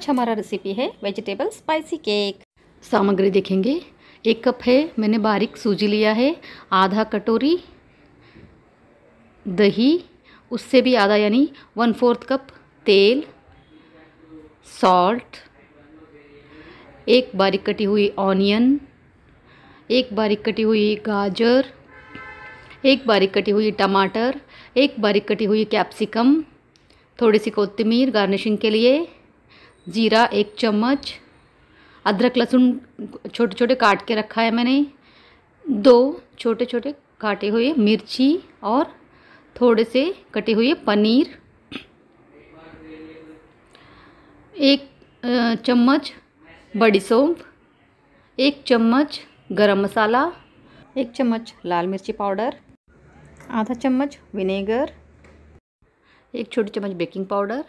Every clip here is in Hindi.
आज हमारा रेसिपी है वेजिटेबल स्पाइसी केक सामग्री देखेंगे। एक कप है, मैंने बारीक सूजी लिया है, आधा कटोरी दही, उससे भी आधा यानी वन फोर्थ कप तेल सॉल्ट एक बारीक कटी हुई ऑनियन एक बारीक कटी हुई गाजर, एक बारीक कटी हुई टमाटर, एक बारीक कटी हुई कैप्सिकम थोड़ी सी कोतमीर गार्निशिंग के लिए जीरा एक चम्मच, अदरक लहसुन छोटे छोटे काट के रखा है मैंने, दो छोटे छोटे काटे हुए मिर्ची और थोड़े से कटे हुए पनीर, एक चम्मच बड़ी सौंफ, एक चम्मच गरम मसाला, एक चम्मच लाल मिर्ची पाउडर, आधा चम्मच विनेगर, एक छोटी चम्मच बेकिंग पाउडर,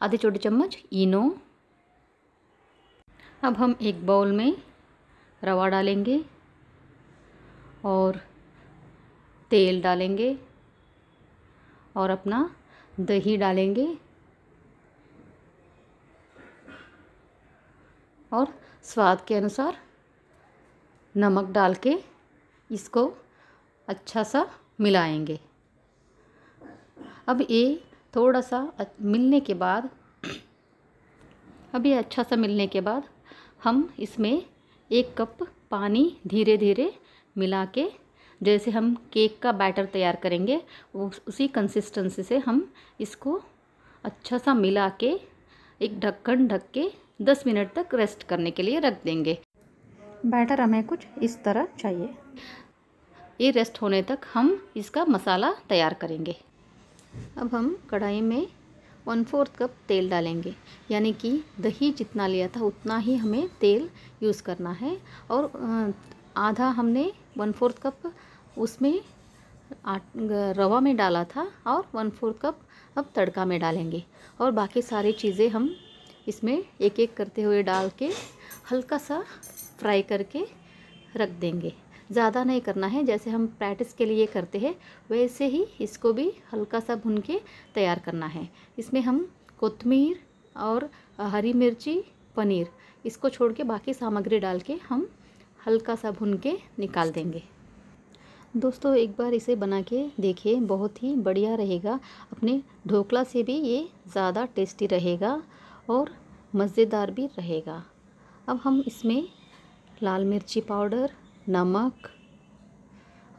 आधी छोटी चम्मच इनो अब हम एक बाउल में रवा डालेंगे और तेल डालेंगे और अपना दही डालेंगे और स्वाद के अनुसार नमक डाल के इसको अच्छा सा मिलाएँगे। अब ये थोड़ा सा मिलने के बाद, अब ये अच्छा सा मिलने के बाद हम इसमें एक कप पानी धीरे धीरे मिला के जैसे हम केक का बैटर तैयार करेंगे उसी कंसिस्टेंसी से हम इसको अच्छा सा मिला के एक ढक्कन ढक के दस मिनट तक रेस्ट करने के लिए रख देंगे। बैटर हमें कुछ इस तरह चाहिए। ये रेस्ट होने तक हम इसका मसाला तैयार करेंगे। अब हम कढ़ाई में वन फोर्थ कप तेल डालेंगे। यानी कि दही जितना लिया था, उतना ही हमें तेल यूज़ करना है। और आधा हमने वन फोर्थ कप उसमें रवा में डाला था और वन फोर्थ कप अब तड़का में डालेंगे। और बाकी सारी चीज़ें हम इसमें एक एक करते हुए डाल के हल्का सा फ्राई करके रख देंगे। ज़्यादा नहीं करना है, जैसे हम प्रैक्टिस के लिए करते हैं, वैसे ही इसको भी हल्का सा भुन के तैयार करना है। इसमें हम कोतमीर और हरी मिर्ची, पनीर, इसको छोड़ के बाकी सामग्री डाल के हम हल्का सा भुन के निकाल देंगे। दोस्तों, एक बार इसे बना के देखिए, बहुत ही बढ़िया रहेगा। अपने ढोकला से भी ये ज़्यादा टेस्टी रहेगा और मज़ेदार भी रहेगा। अब हम इसमें लाल मिर्ची पाउडर नमक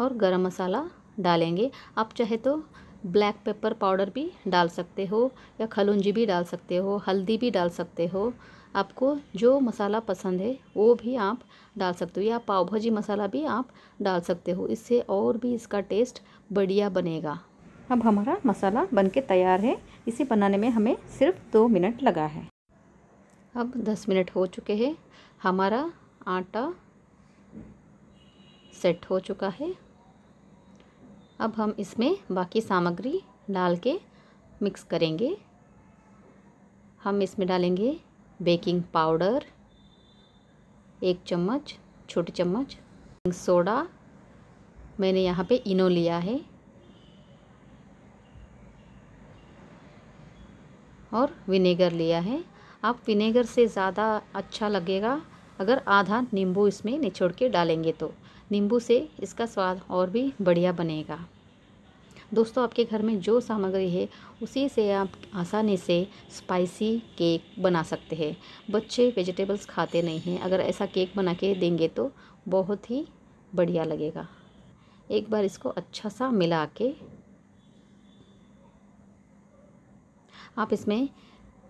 और गरम मसाला डालेंगे। आप चाहे तो ब्लैक पेपर पाउडर भी डाल सकते हो या खलुंजी भी डाल सकते हो, हल्दी भी डाल सकते हो। आपको जो मसाला पसंद है, वो भी आप डाल सकते हो या पाव भाजी मसाला भी आप डाल सकते हो। इससे और भी इसका टेस्ट बढ़िया बनेगा। अब हमारा मसाला बन के तैयार है। इसे बनाने में हमें सिर्फ़ दो मिनट लगा है। अब दस मिनट हो चुके हैं। हमारा आटा सेट हो चुका है। अब हम इसमें बाकी सामग्री डाल के मिक्स करेंगे। हम इसमें डालेंगे बेकिंग पाउडर, एक चम्मच, छोटी चम्मच, सोडा, मैंने यहाँ पे इनो लिया है। और विनेगर लिया है। आप विनेगर से ज़्यादा अच्छा लगेगा अगर आधा नींबू इसमें निचोड़ के डालेंगे तो। नींबू से इसका स्वाद और भी बढ़िया बनेगा। दोस्तों, आपके घर में जो सामग्री है, उसी से आप आसानी से स्पाइसी केक बना सकते हैं। बच्चे वेजिटेबल्स खाते नहीं हैं। अगर ऐसा केक बना के देंगे तो बहुत ही बढ़िया लगेगा। एक बार इसको अच्छा सा मिला के आप इसमें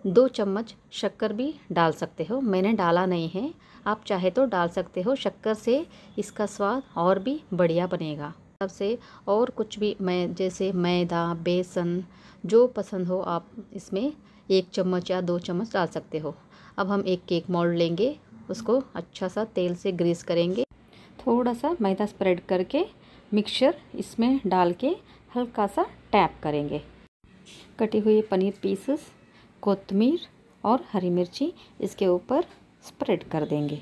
दो चम्मच शक्कर भी डाल सकते हो। मैंने डाला नहीं है। आप चाहे तो डाल सकते हो। शक्कर से इसका स्वाद और भी बढ़िया बनेगा। सबसे और कुछ भी मैं, जैसे मैदा, बेसन, जो पसंद हो आप इसमें एक चम्मच या दो चम्मच डाल सकते हो। अब हम एक केक मोल्ड लेंगे। उसको अच्छा सा तेल से ग्रीस करेंगे। थोड़ा सा मैदा स्प्रेड करके मिक्सचर इसमें डाल के हल्का सा टैप करेंगे। कटी हुई पनीर पीसेस कोतमीर और हरी मिर्ची इसके ऊपर स्प्रेड कर देंगे।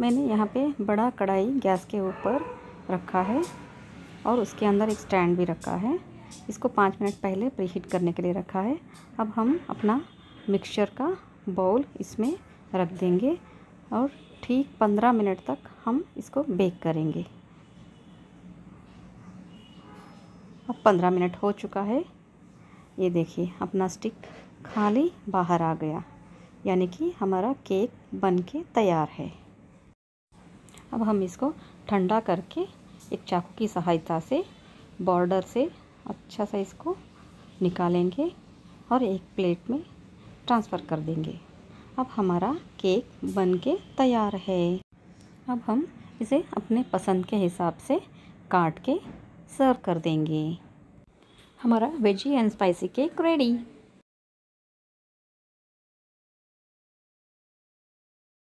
मैंने यहाँ पे बड़ा कढ़ाई गैस के ऊपर रखा है और उसके अंदर एक स्टैंड भी रखा है। इसको पाँच मिनट पहले प्रीहीट करने के लिए रखा है। अब हम अपना मिक्सचर का बाउल इसमें रख देंगे और ठीक पंद्रह मिनट तक हम इसको बेक करेंगे। अब पंद्रह मिनट हो चुका है। ये देखिए, अपना स्टिक खाली बाहर आ गया। यानी कि हमारा केक बन के तैयार है। अब हम इसको ठंडा करके एक चाकू की सहायता से बॉर्डर से अच्छा सा इसको निकालेंगे और एक प्लेट में ट्रांसफ़र कर देंगे। अब हमारा केक बन के तैयार है। अब हम इसे अपने पसंद के हिसाब से काट के सर्व कर देंगे। हमारा veggie and spicy cake ready